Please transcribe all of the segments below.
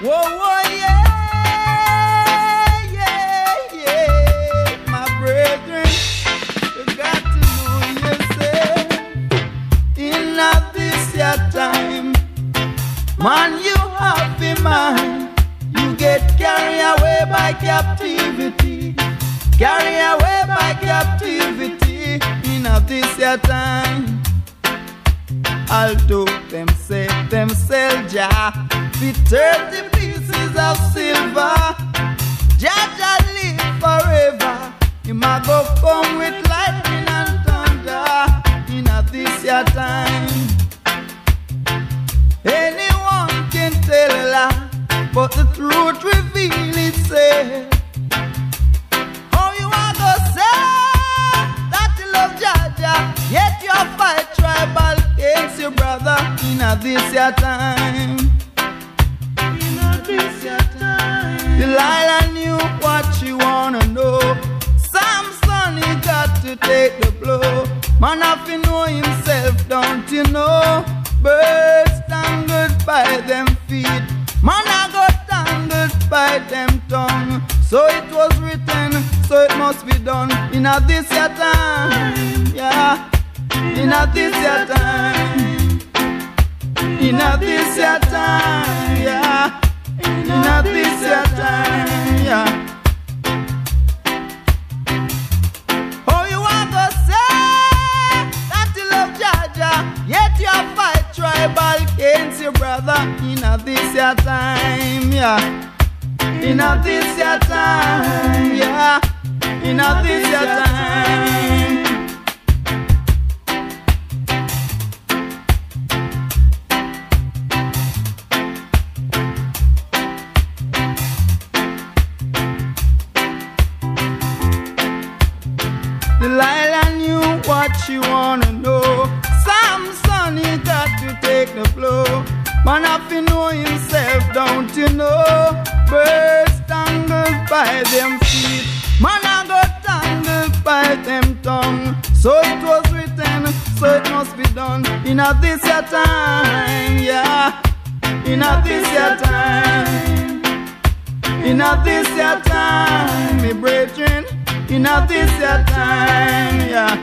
Whoa, whoa, yeah, yeah, yeah. My brethren, you got to know yourself. In this your time, man, you have in mind. You get carried away by captivity. Carried away by captivity. In this your time. Although them say them sell Jah for thirty pieces of silver, live forever. Might go come with lightning and thunder in a this your time. Anyone can tell a lie, but the. Oh, you are gonna say that you love yet you fight tribal your brother in a this your time. Delilah knew what she wanna know. Samson he got to take the blow. Man have to know himself, don't you know? Birds tangled by them feet. Man I got tangled by them tongue. So it was written, so it must be done in a this your time. Yeah. In a this your time. In a this your time. Yeah. In a this your time. Yeah. Oh, you want to say that you love yet you fight tribal your brother in a this your time, yeah. In a this your time, yeah. In a this your time. Delilah knew what she wanna know. Samson, he got to take the blow. Man, have to know himself, don't you know? Birds tangled by them feet. Man, I got tangled by them tongue. So it was written, so it must be done. In a this your time, yeah. In a this your time. In a this your time, me brethren. You know this your time, yeah.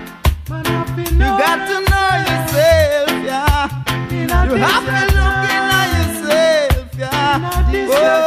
You got to know yourself, yeah. You have to look in yourself, yeah. Oh.